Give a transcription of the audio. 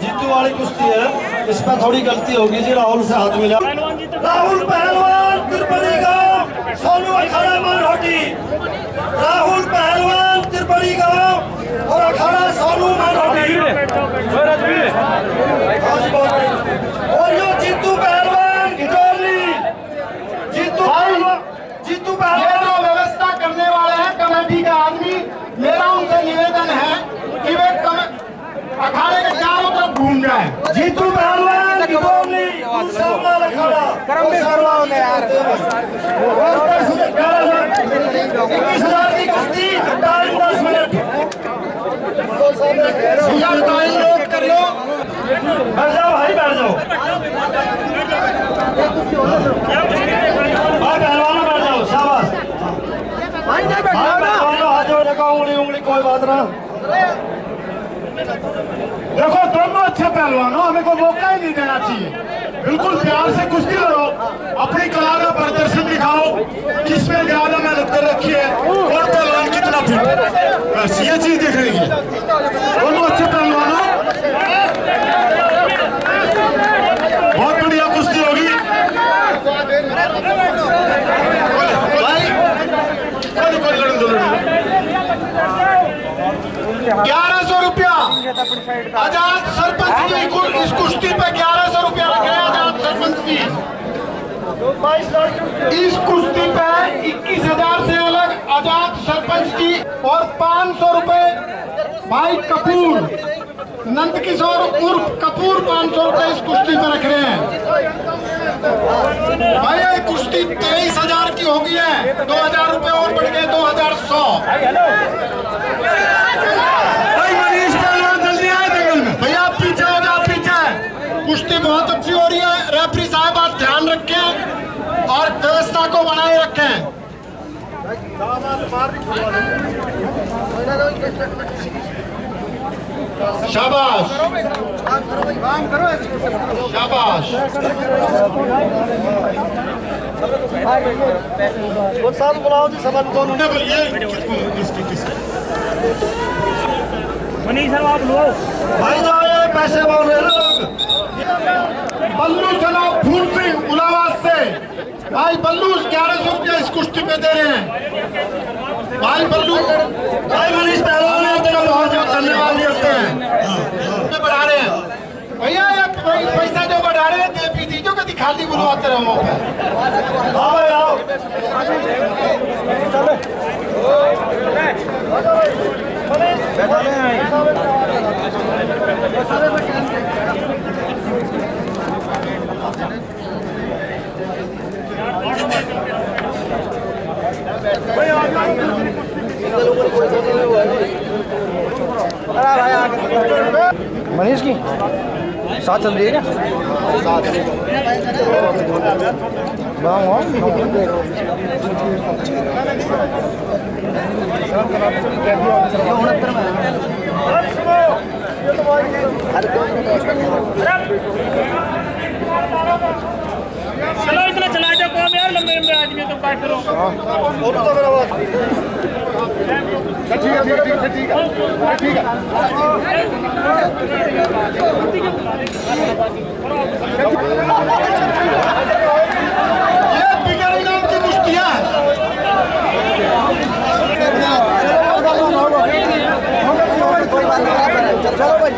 جیتو والی کشتی ہے اس پہ تھوڑی غلطی ہوگی جی راہل سے ہاتھ ملا راہل پہلوان پھر بنے جی ہے جیتو پہلوان بولی سامنا لکھڑا کرم بے فرما ہونے یار۔ اکیس ہزار کی کشتی ٹائم دس منٹ۔ سیار ٹائم روک کر لو۔ بھر جاؤ بھائی بھر جاؤ۔ بھائی پہلوانا بھر جاؤ شاباش۔ بھائی نہیں بیٹھو ہاتھوں دیکھو انگلی انگلی کوئی بات نہ۔ دیکھو دونوں اچھے پہ کروانا ہمیں کوئی موقع ہی نہیں دینا چاہیے۔ بالکل پیار سے کشتی لڑو اپنی کلا کا پردرشن دکھاؤ کس میں زیادہ محنت کر رکھی ہے، اور پہلوان کتنا فٹ بس، یہ چیز دیکھ رہی ہے۔ دونوں اچھے پہلوانوں بہت بڑھیا کشتی ہوگی۔ گیارہ سو روپیہ۔ ہزار اس کشتی پہ اکیس ہزار سے الگ آزاد سرپنچ کی اور پانچ سو روپے بھائی کپور، نند کشور عرف کپور پانچ سو روپے اس کشتی پہ رکھ رہے ہیں۔ بھائی، یہ کشتی تیئیس ہزار کی ہوگی ہے۔ دو ہزار روپے اور بڑھ گئے، دو ہزار سو۔ بھائی آپ پیچھے ہو جاؤ پیچھے۔ کشتی بہت اچھی ہو رہی ہے۔ ریفری صاحب، آپ دھیان رکھیں۔ اور دوستہ کو بنائے رکھیں۔ شاباش۔ شاباش۔ صاحب بلاؤ جی سبق دونوں نے منیش صاحب آپ لو بھائی جاؤ پیسے بول رہے بلو جناب پھولپری الاواز سے۔ بھائی بلو گیارہ سو روپیہ اس کشتی پہ دے رہے ہیں۔ بھائی بلو بھائی منیش پہلوان ہے تیرا بہت بہت دھنیہ واد کرتے ہیں بڑھا رہے ہیں۔ بھیا، یہ پیسہ جو بڑھا رہے ہیں، دے بھی دیجو کہ دکھا دی بلو آتے رہے موقع بھائی آؤ منیش کی؟ ساتھ چل رہی ہے چلا اتنا چلا لمبے لمبے آدمی تو کیا کرو۔ ہاں۔ ٹھیک ہے ٹھیک ہے۔ ٹھیک ہے ٹھیک ہے چلو بھائی